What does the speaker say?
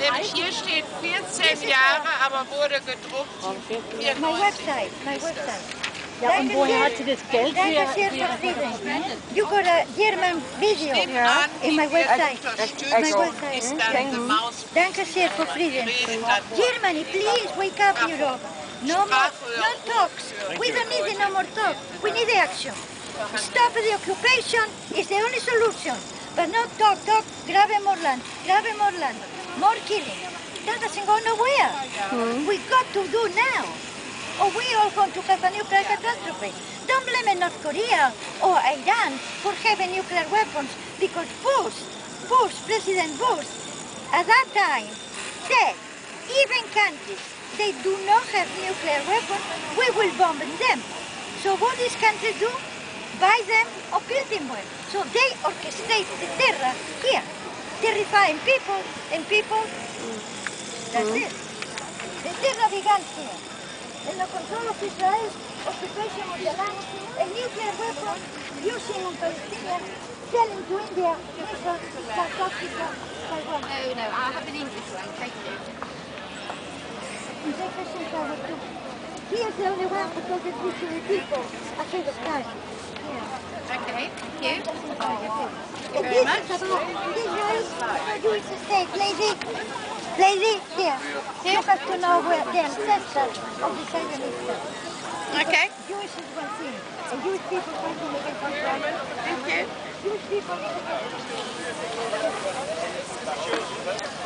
Nämlich hier steht 14 Jahre, aber wurde gedruckt. My 94. website, my website. Ja, und woher hat sie das Geld für, für freedom. You got a German video an, in my website. My website. dann the Maus. Dankeschön for freedom. Germany, please wake up, Europe. No more, no talks. We don't need no more talk. We need action. Stop the occupation is the only solution. But not talk, talk, grab more land, grab more land, more killing. That doesn't go nowhere. Hmm? We got to do now. Or we all going to have a nuclear catastrophe. Don't blame North Korea or Iran for having nuclear weapons because Bush, Bush, President Bush, at that time said, even countries they do not have nuclear weapons, we will bomb them. So what these countries do? Buy them them with. So they orchestrate the terror here, terrifying people and people. That's mm-hmm. it. The terror began here. In the control of Israel, occupation of the land, a nuclear weapon using on Palestinians, selling to India, missiles, South Africa, Taiwan. No, no, I'll have an English one, thank you. And they can say that with you. He is the only one who does it to the people ahead of time. Okay, thank you. And this is about Israel, a Jewish state, lady. Lady, here. You have to know where the ancestors of the Zionists Okay, Jewish is one thing, and Jewish people fighting against Israel. thank you. Jewish people